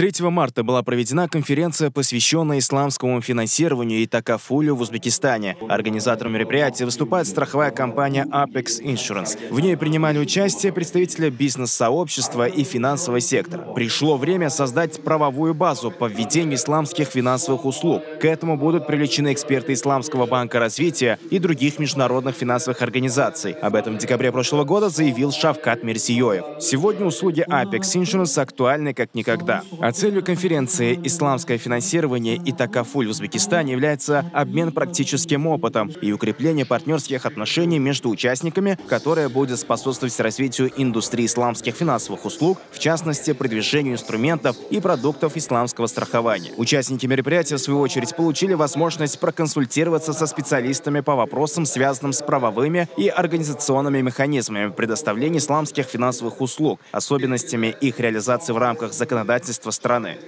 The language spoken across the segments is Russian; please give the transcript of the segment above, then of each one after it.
3 марта была проведена конференция, посвященная исламскому финансированию и такафулю в Узбекистане. Организатором мероприятия выступает страховая компания Apex Insurance. В ней принимали участие представители бизнес-сообщества и финансового сектора. Пришло время создать правовую базу по введению исламских финансовых услуг. К этому будут привлечены эксперты Исламского банка развития и других международных финансовых организаций. Об этом в декабре прошлого года заявил Шавкат Мерсиёев. Сегодня услуги Apex Insurance актуальны как никогда. Целью конференции «Исламское финансирование и такафуль в Узбекистане» является обмен практическим опытом и укрепление партнерских отношений между участниками, которое будет способствовать развитию индустрии исламских финансовых услуг, в частности, продвижению инструментов и продуктов исламского страхования. Участники мероприятия, в свою очередь, получили возможность проконсультироваться со специалистами по вопросам, связанным с правовыми и организационными механизмами предоставления исламских финансовых услуг, особенностями их реализации в рамках законодательства страны.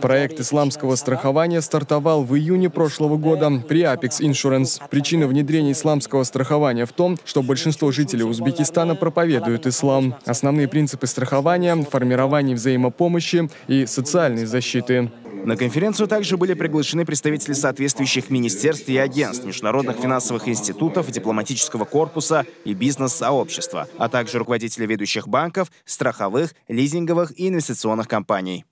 Проект исламского страхования стартовал в июне прошлого года при Apex Insurance. Причина внедрения исламского страхования в том, что большинство жителей Узбекистана проповедуют ислам. Основные принципы страхования – формирование взаимопомощи и социальной защиты. На конференцию также были приглашены представители соответствующих министерств и агентств, международных финансовых институтов, дипломатического корпуса и бизнес-сообщества, а также руководители ведущих банков, страховых, лизинговых и инвестиционных компаний.